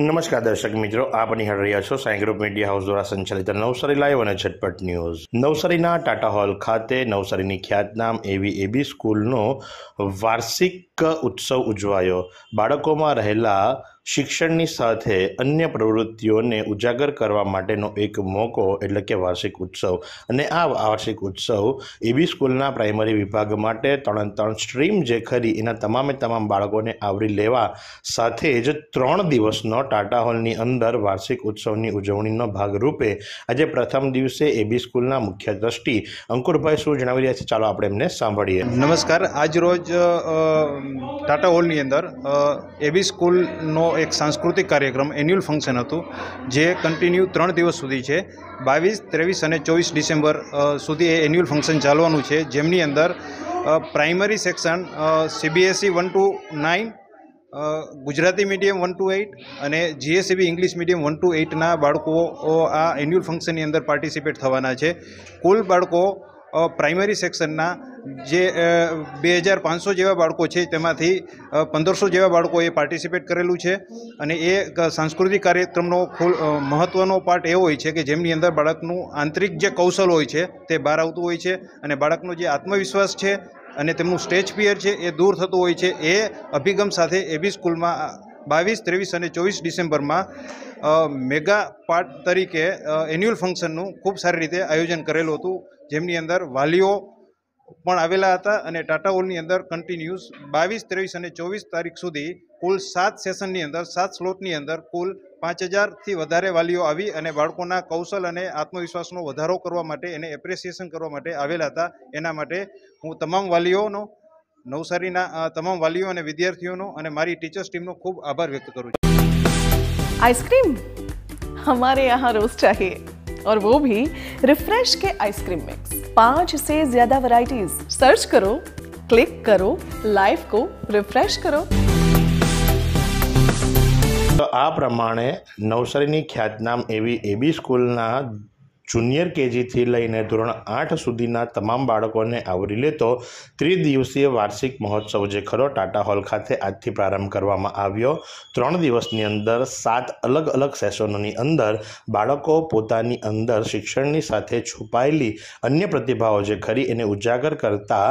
નમસ્કાર દર્શક મિત્રો, આપ નિહાળ રહ્યા છો સાંઈ ગ્રુપ મીડિયા હાઉસ દ્વારા સંચાલિત નવસારી લાઈવ અને ઝટપટ ન્યૂઝ. નવસારીના ટાટા હોલ ખાતે નવસારીની ખ્યાતનામ એવી એબી સ્કૂલનો વાર્ષિક ઉત્સવ ઉજવાયો. બાળકોમાં રહેલા શિક્ષણની સાથે અન્ય પ્રવૃત્તિઓને ઉજાગર કરવા માટેનો એક મોકો એટલે કે વાર્ષિક ઉત્સવ. અને આ વાર્ષિક ઉત્સવ એબી સ્કૂલના પ્રાઇમરી વિભાગ માટે ત્રણ ત્રણ સ્ટ્રીમ જે ખરી એના તમામે તમામ બાળકોને આવરી લેવા સાથે જ ત્રણ દિવસનો ટાટા હોલની અંદર વાર્ષિક ઉત્સવની ઉજવણીનો ભાગરૂપે આજે પ્રથમ દિવસે એબી સ્કૂલના મુખ્ય દ્રષ્ટિ અંકુરભાઈ શું જણાવી રહ્યા છે? ચાલો આપણે એમને સાંભળીએ. નમસ્કાર. આજ રોજ ટાટા હોલની અંદર એબી સ્કૂલનો એક સાંસ્કૃતિક કાર્યક્રમ એન્યુઅલ ફંક્શન હતું, જે કન્ટિન્યુ ત્રણ દિવસ સુધી છે. બાવીસ, ત્રેવીસ અને ચોવીસ ડિસેમ્બર સુધી એ એન્યુઅલ ફંક્શન ચાલવાનું છે. જેમની અંદર primary section CBSE one to nine Gujarati medium one to eight અને GSCB English medium one to એઇટના બાળકો આ એન્યુઅલ ફંક્શનની અંદર પાર્ટિસિપેટ થવાના છે. કુલ બાળકો પ્રાઇમરી સેક્શનના જે બે હજાર પાંચસો જેવા બાળકો છે, તેમાંથી પંદરસો જેવા બાળકોએ પાર્ટિસિપેટ કરેલું છે. અને એ સાંસ્કૃતિક કાર્યક્રમનો મહત્ત્વનો પાર્ટ એવો હોય છે કે જેમની અંદર બાળકનું આંતરિક જે કૌશલ હોય છે, તે બહાર આવતું હોય છે. અને બાળકનો જે આત્મવિશ્વાસ છે અને તેમનું સ્ટેજ ફિયર છે, એ દૂર થતું હોય છે. એ અભિગમ સાથે એબી સ્કૂલમાં બાવીસ, ત્રેવીસ અને ચોવીસ ડિસેમ્બરમાં મેગા પાર્ટ તરીકે એન્યુઅલ ફંક્શનનું ખૂબ સારી રીતે આયોજન કરેલું હતું. જેમની અંદર વાલીઓ પણ આવેલા હતા અને ટાટા હોલની અંદર કન્ટિન્યુઅસ બાવીસ, ત્રેવીસ અને ચોવીસ તારીખ સુધી કુલ સાત સેશનની અંદર, સાત સ્લોટની અંદર કુલ પાંચ હજારથી વધારે વાલીઓ આવી અને બાળકોના કૌશલ અને આત્મવિશ્વાસનો વધારો કરવા માટે, એને એપ્રિસિએશન કરવા માટે આવેલા હતા. એના માટે હું તમામ વાલીઓનો નવસારીના અ, તમામ વાલીઓ અને વિદ્યાર્થીઓનો અને મારી ટીચર્સ ટીમનો ખૂબ આભાર વ્યક્ત કરું છું आइसक्रीम हमारे यहाँ रोज चाहिए और वो भी रिफ्रेश के आइसक्रीम मिक्स पांच से ज्यादा वैरायटीज सर्च करो क्लिक करो लाइफ को रिफ्रेश करो તો આ પ્રમાણે નવસારીની ખ્યાતનામ એવી એબી સ્કૂલના જુનિયર કેજીથી લઈને ધોરણ આઠ સુધીના તમામ બાળકોને આવરી લેતો ત્રિદિવસીય વાર્ષિક મહોત્સવ જે ખરો ટાટા હોલ ખાતે આજથી પ્રારંભ કરવામાં આવ્યો. ત્રણ દિવસની અંદર સાત અલગ અલગ સેશનોની અંદર બાળકો પોતાની અંદર શિક્ષણની સાથે છુપાયેલી અન્ય પ્રતિભાઓ જે ખરી એને ઉજાગર કરતા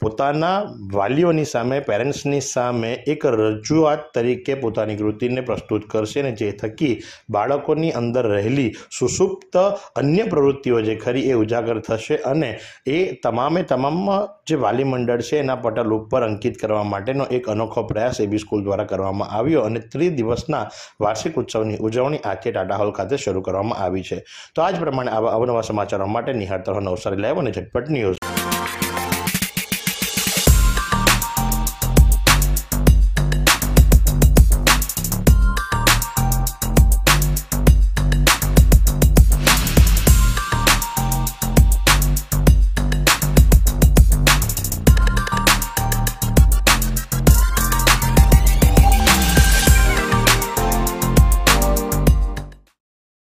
પોતાના વાલીઓની સામે, પેરેન્ટ્સની સામે એક રજૂઆત તરીકે પોતાની કૃતિને પ્રસ્તુત કરશે અને જે થકી બાળકોની અંદર રહેલી સુસુપ્ત અન્ય પ્રવૃત્તિઓ જે ખરી એ ઉજાગર થશે અને એ તમામે તમામ જે વાલી મંડળ છે એના પટલ ઉપર અંકિત કરવા માટેનો એક અનોખો પ્રયાસ એબી સ્કૂલ દ્વારા કરવામાં આવ્યો અને ત્રિદિવસના વાર્ષિક ઉત્સવની ઉજવણી આજે ટાટા હોલ ખાતે શરૂ કરવામાં આવી છે. તો આ જ પ્રમાણે આવા અવનવા સમાચારો માટે નિહાળતા રહો નવસારી લાઈવ અને ઝટપટ ન્યૂઝ.